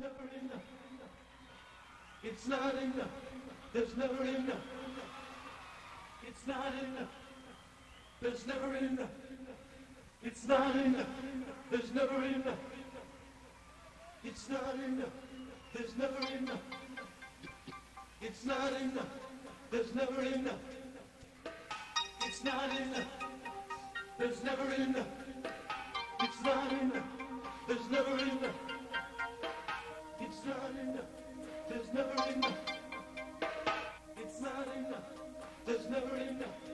Never enough. It's not enough. There's never enough. It's not enough. There's never enough. It's not enough. There's never enough. It's not enough. There's never enough. It's not enough. There's never enough. It's not enough. There's never enough. It's not enough. There's never enough. Enough. There's never enough. It's not enough. There's never enough.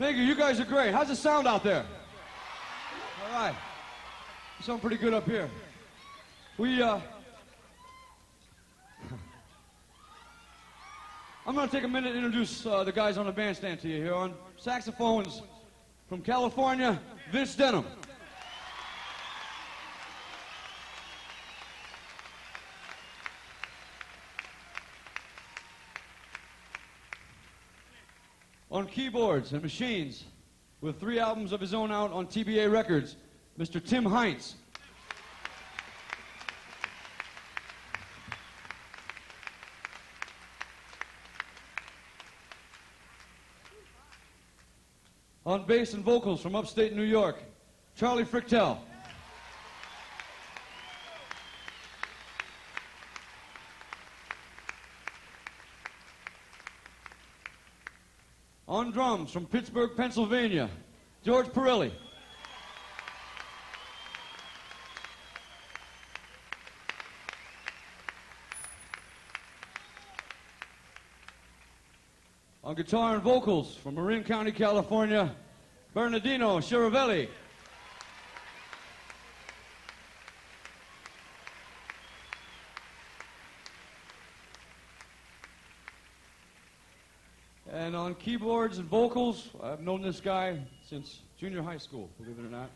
Thank you. You guys are great. How's the sound out there? All right. You sound pretty good up here. We, uh. I'm going to take a minute to introduce uh, the guys on the bandstand to you here. On saxophones from California, Vince Denham. On keyboards and machines, with three albums of his own out on TBA Records, Mr. Tim Heintz. On bass and vocals from upstate New York, Charlie Fricktel. Drums from Pittsburgh, Pennsylvania, George Perilli. On guitar and vocals from Marin County, California, Bernardino Chiravalle. And on keyboards and vocals, I've known this guy since junior high school, believe it or not.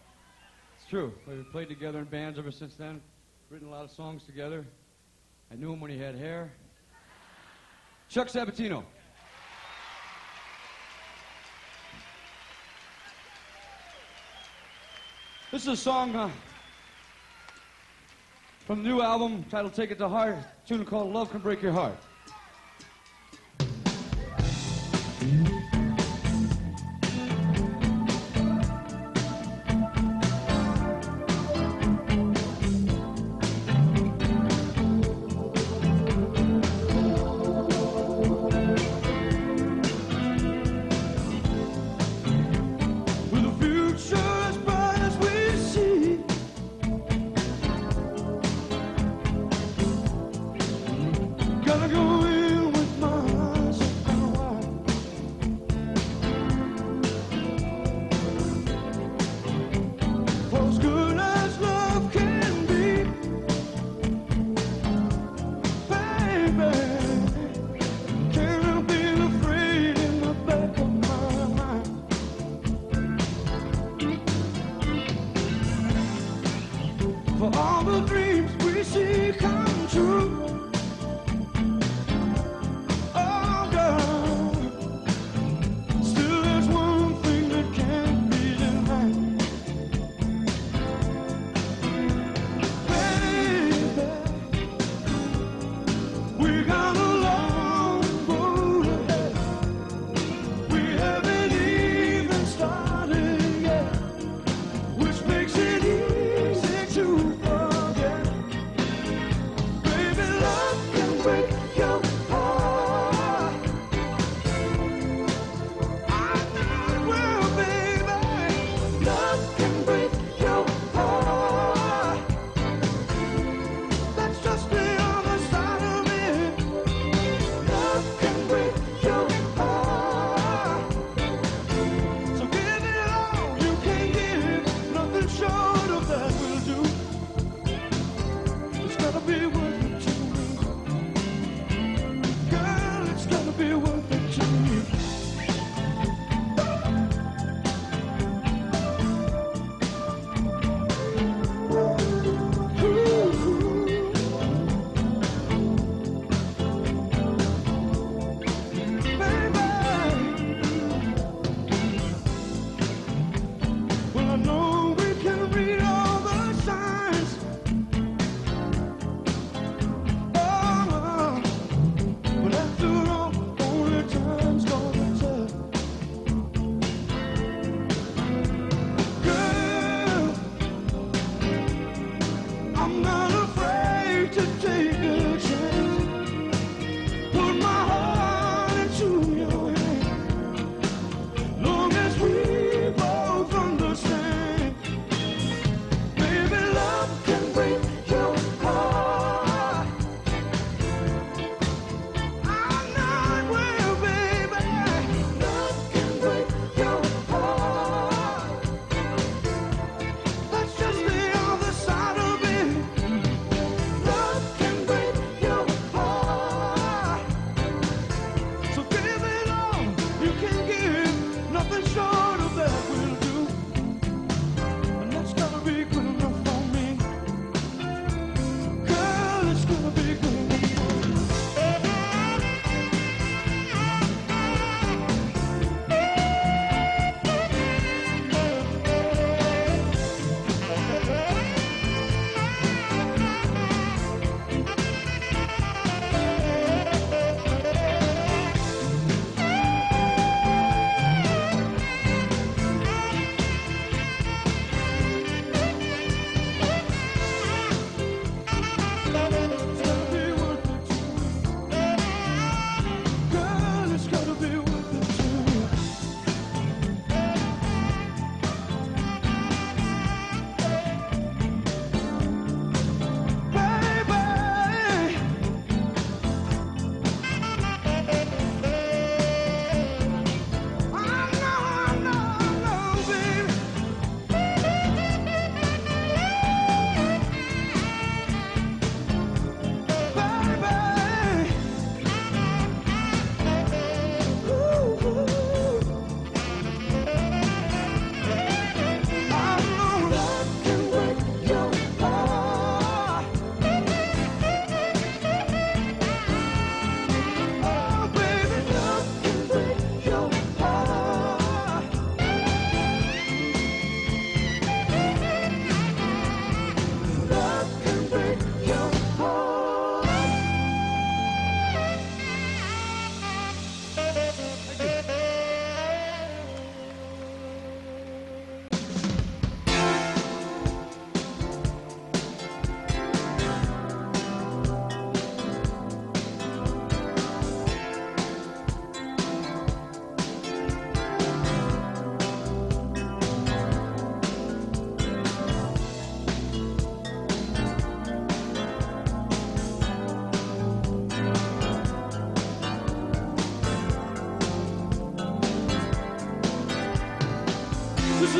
It's true. We've played together in bands ever since then, written a lot of songs together. I knew him when he had hair. Chuck Sabatino. This is a song uh, from the new album titled Take It to Heart, a tune called Love Can Break Your Heart. With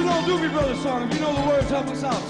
you know Doobie Brothers song, if you know the words, help us out.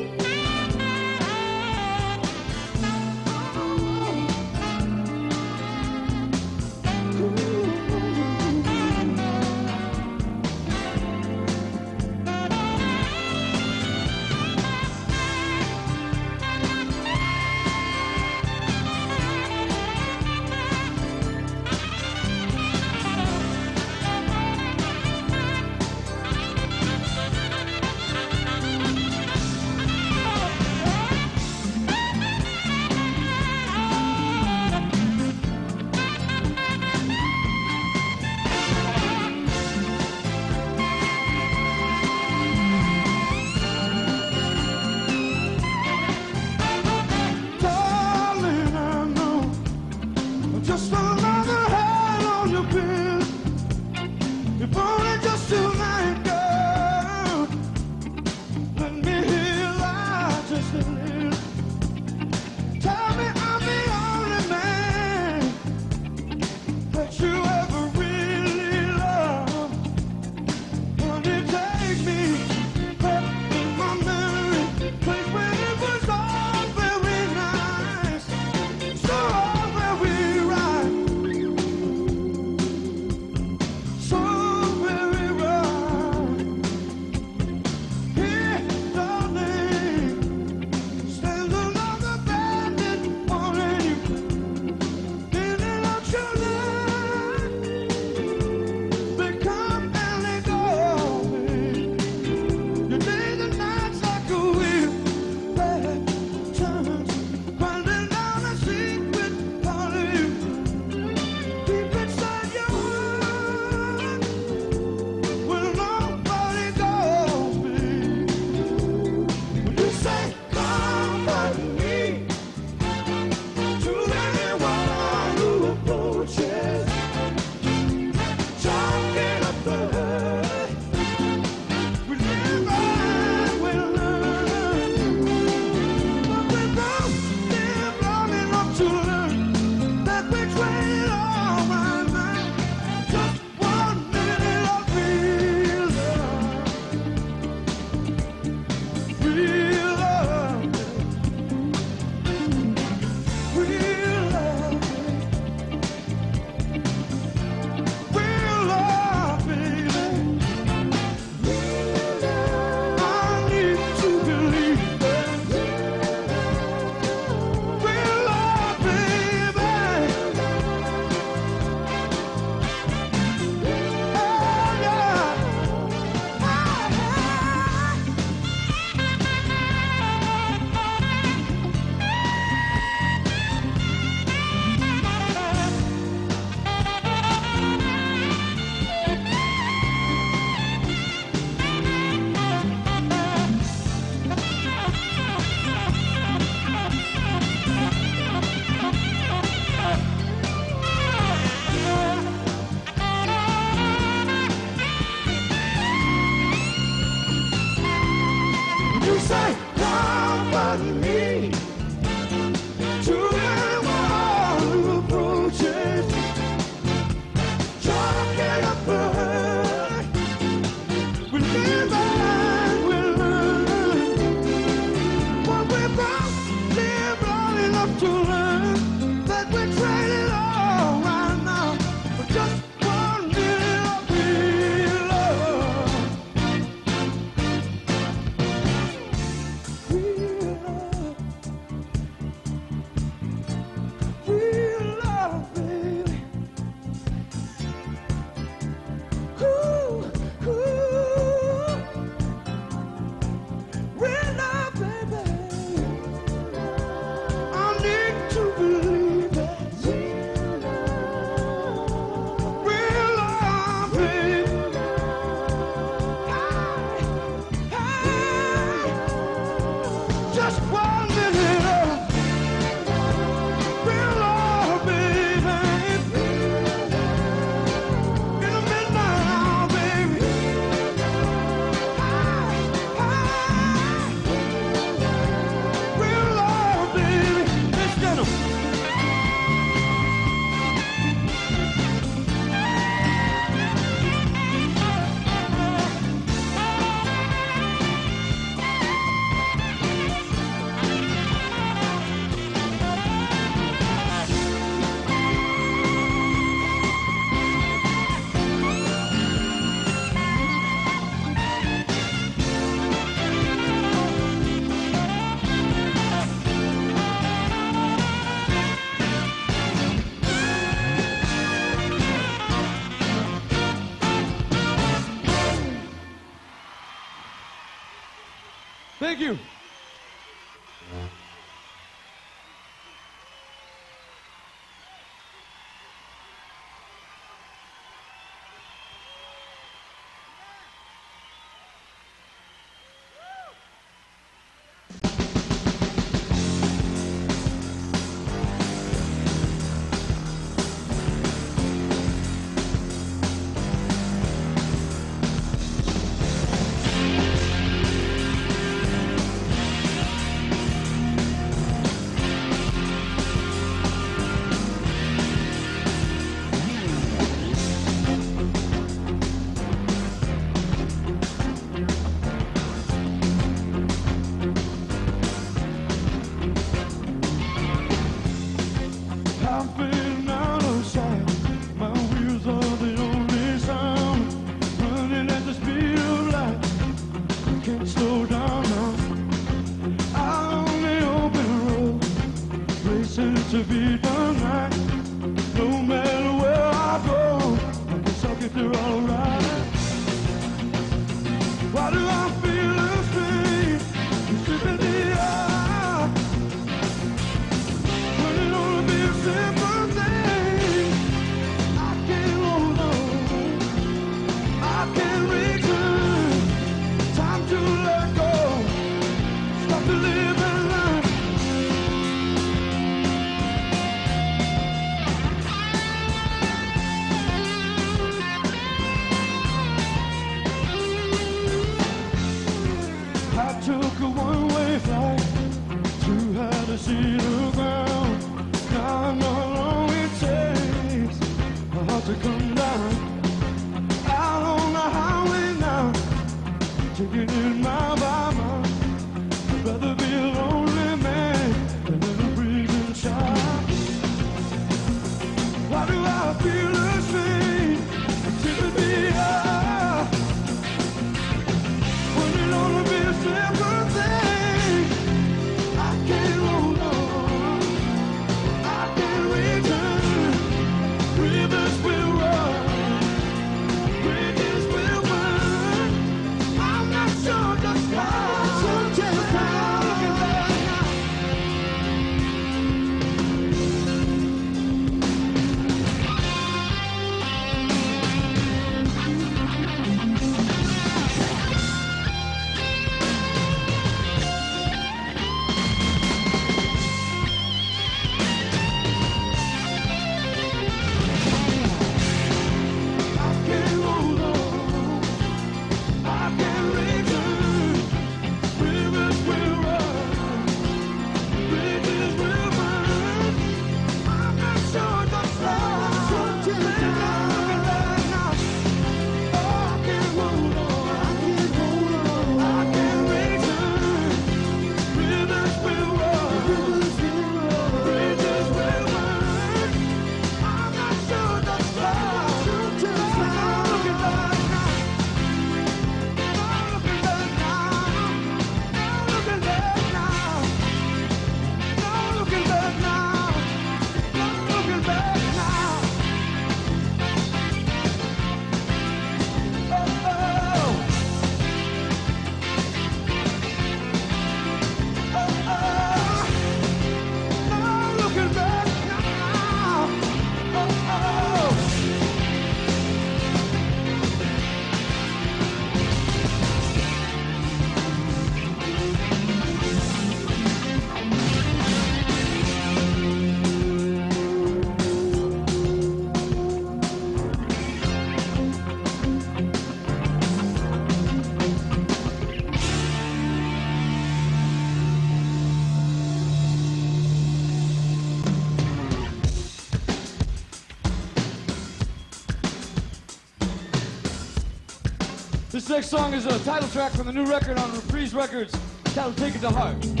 Next song is a title track from the new record on Reprise Records titled Take It to Heart.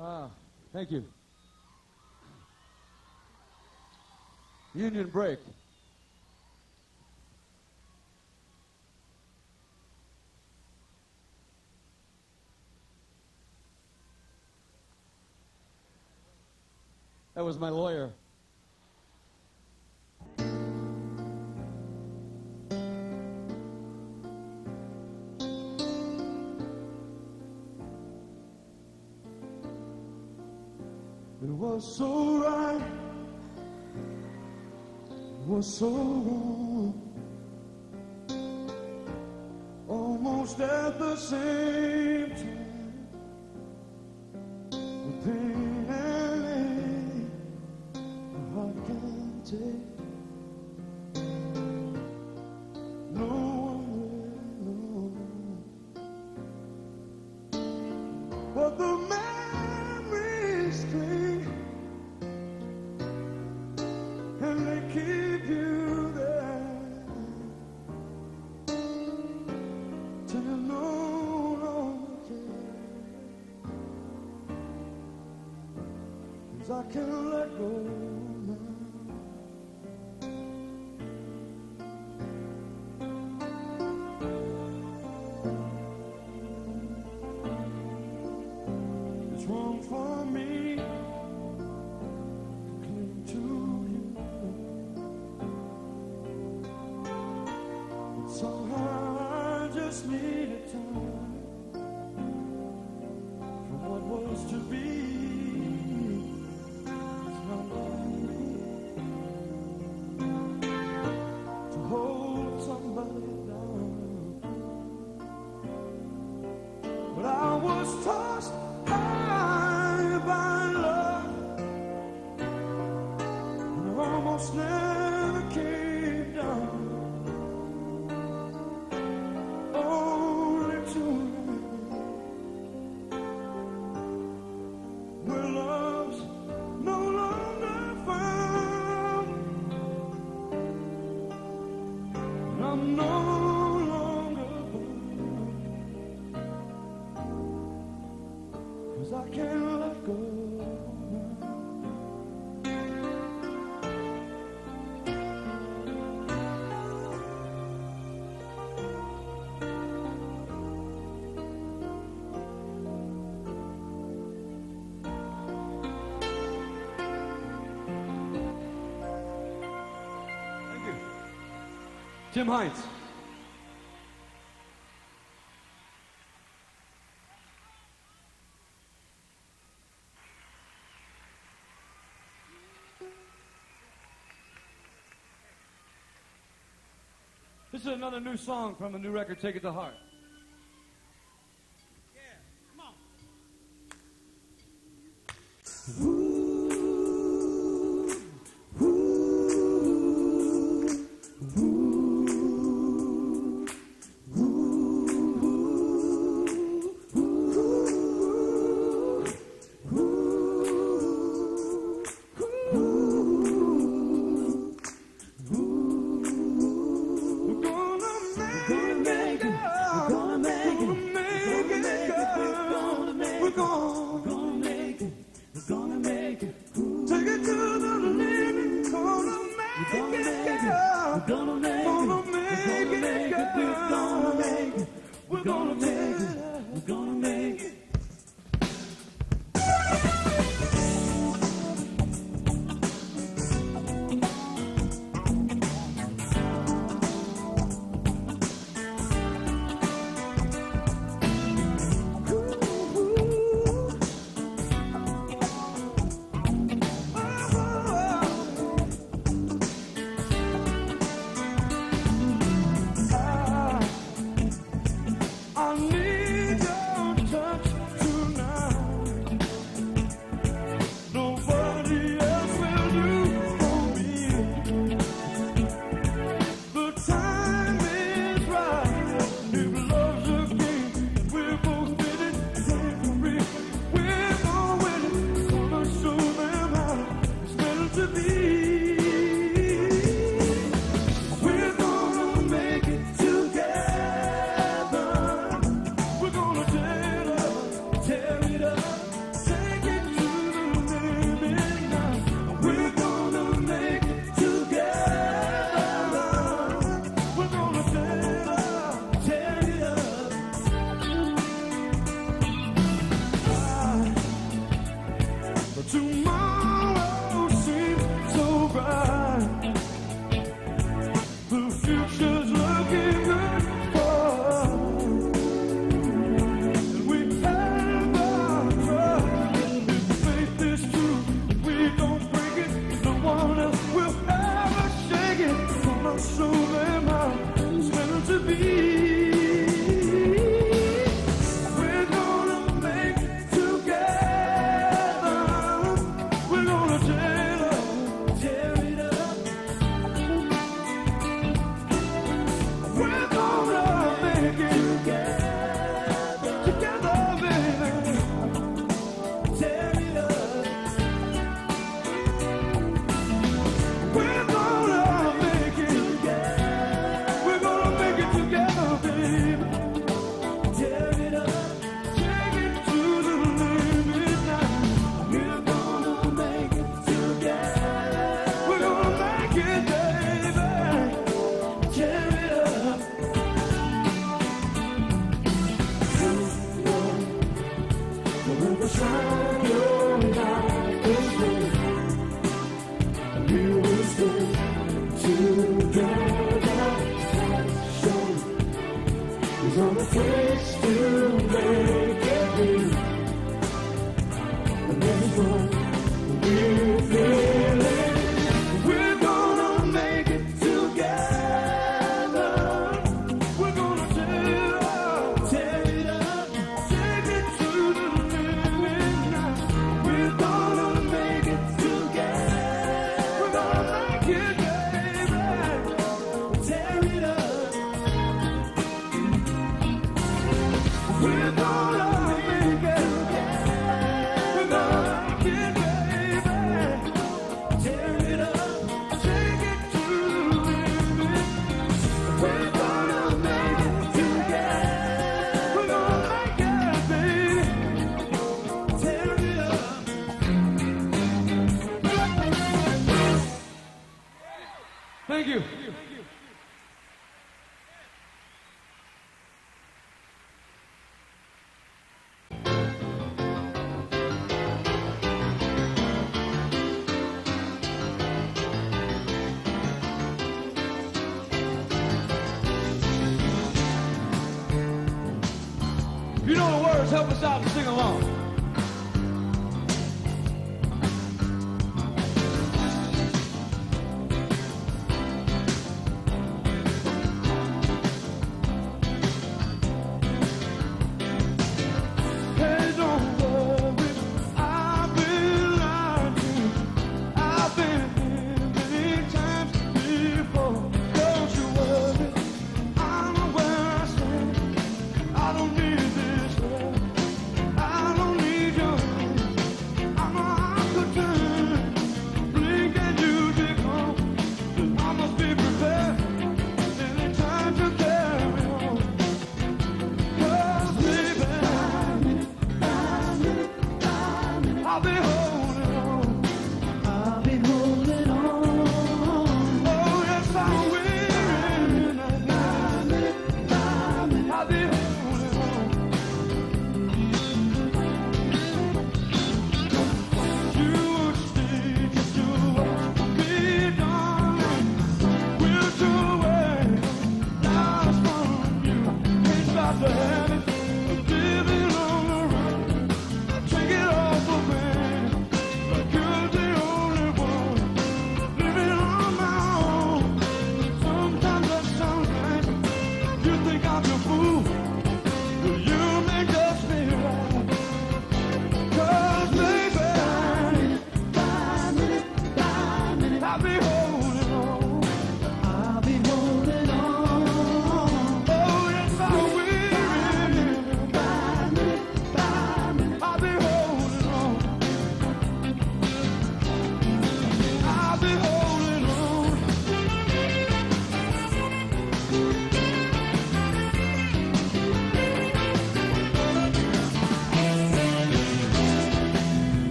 Ah, thank you. Union break. That was my lawyer. was so right, was so wrong. Almost at the same time. I can love. Jim Heintz. This is another new song from the new record, Take It to Heart. We're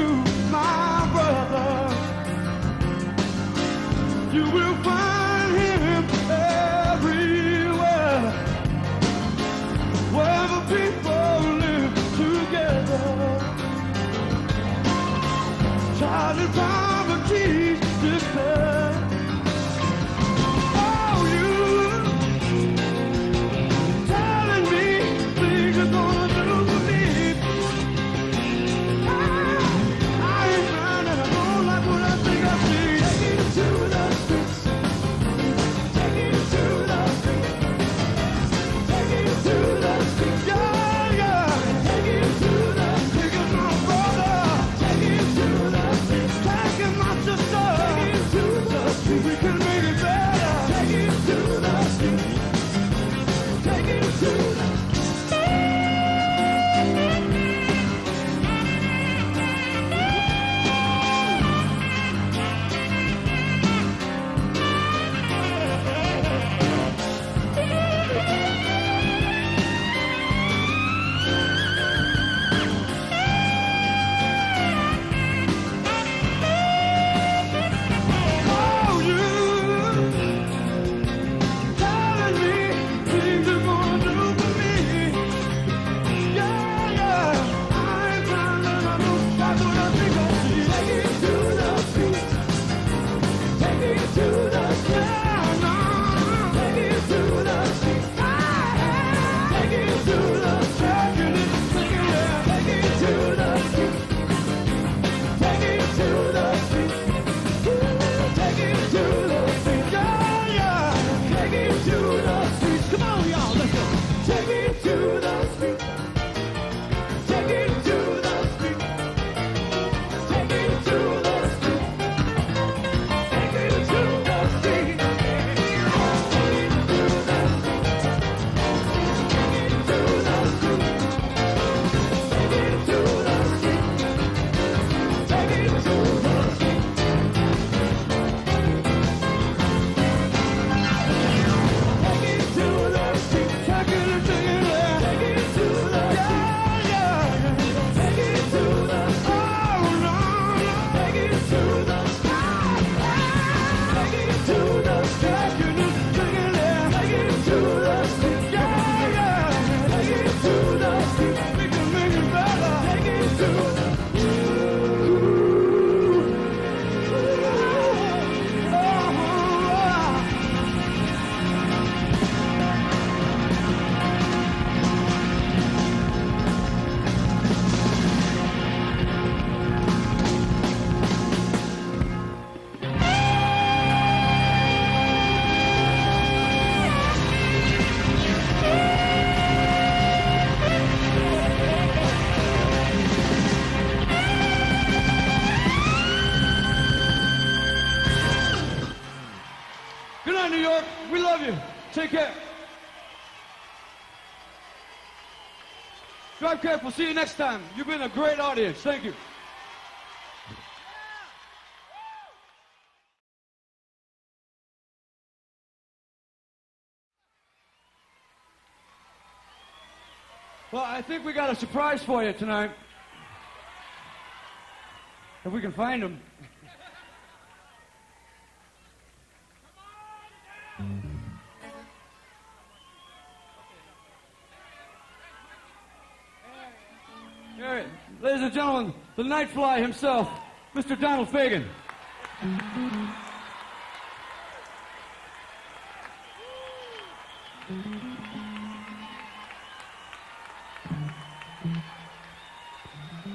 message careful. See you next time. You've been a great audience. Thank you. Well, I think we got a surprise for you tonight. If we can find him. the nightfly himself, Mr. Donald Fagen.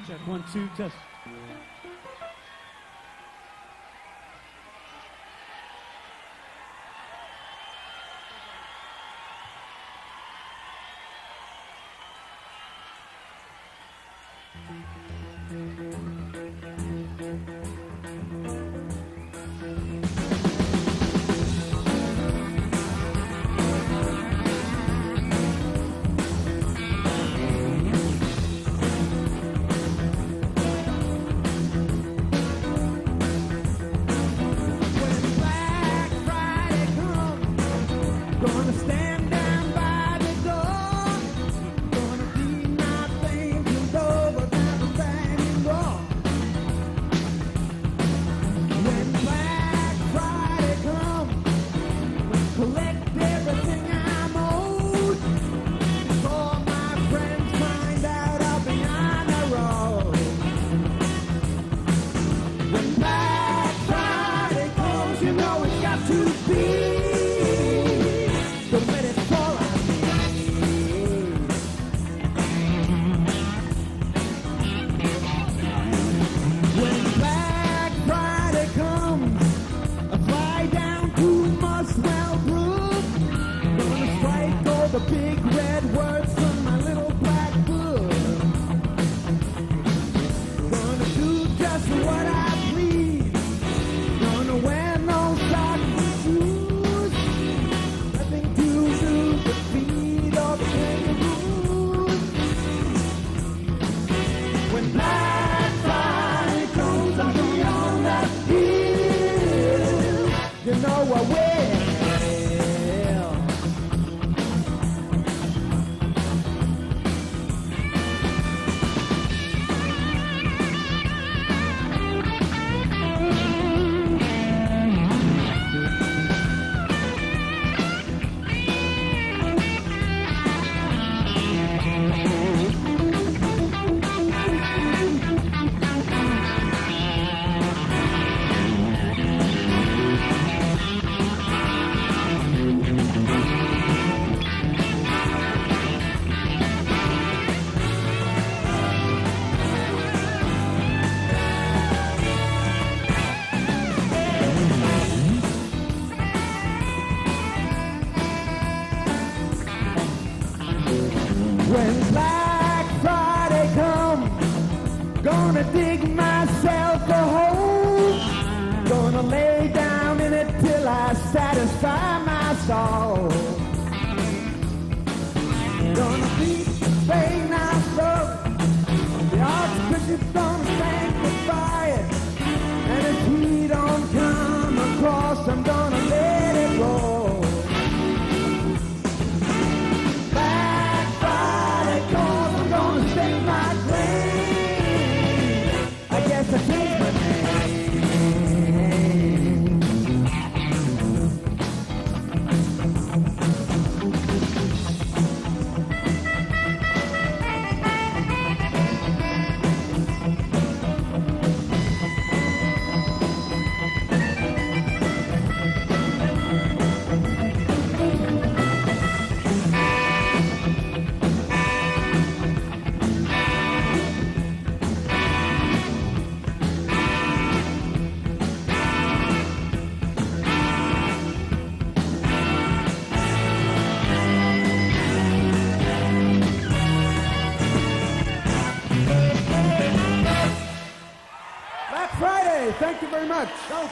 Check one, two, test.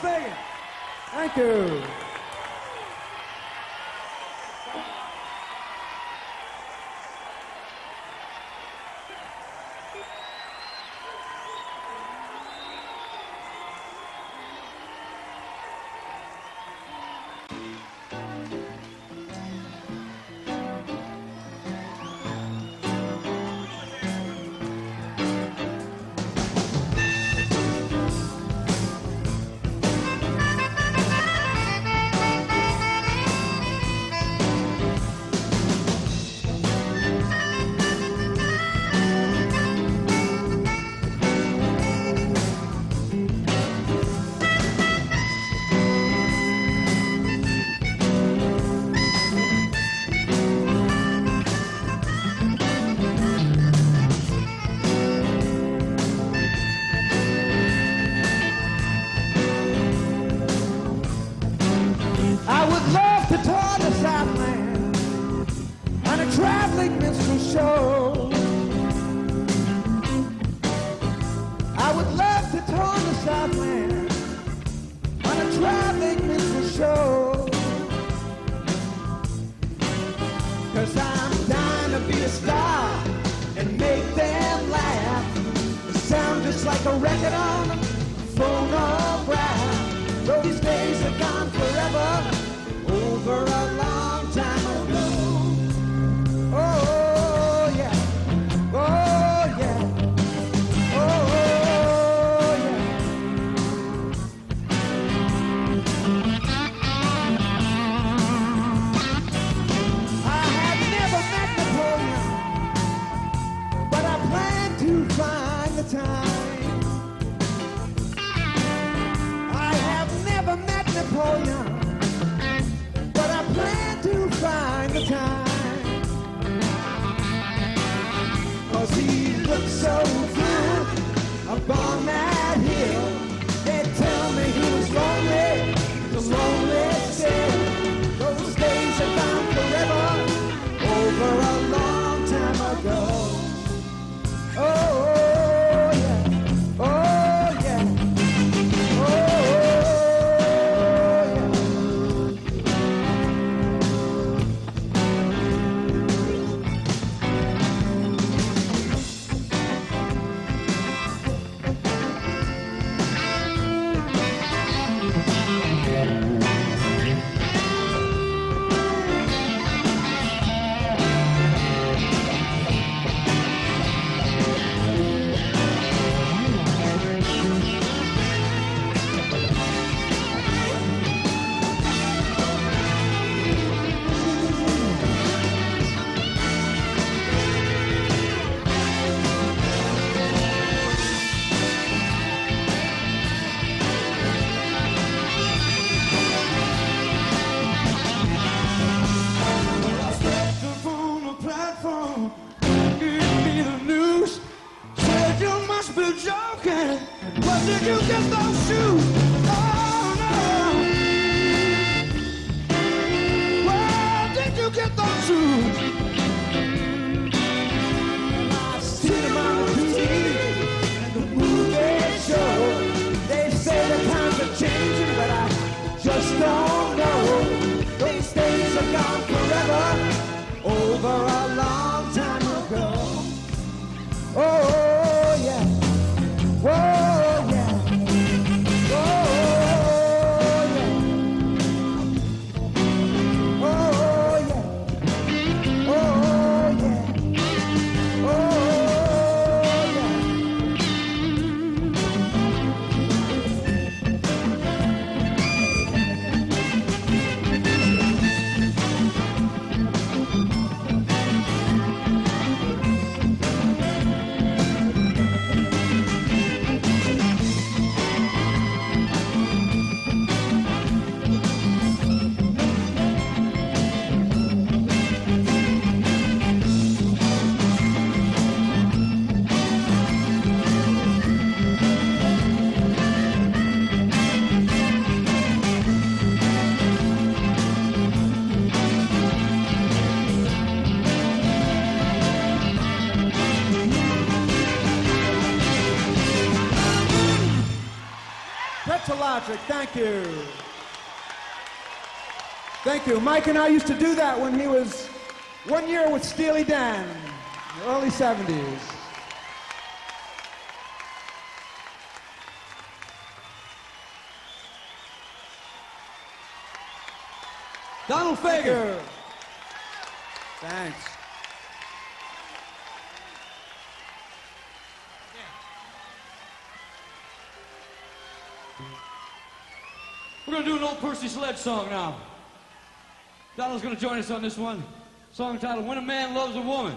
Bill Fagen. Thank you. Thank you. Thank you. Mike and I used to do that when he was one year with Steely Dan, early 70s. Donald Fagen. Thanks. gonna do an old Percy Sledge song now. Donald's gonna join us on this one. Song titled When a Man Loves a Woman.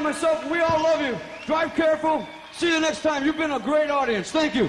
Myself, we all love you. Drive careful. See you next time. You've been a great audience. Thank you.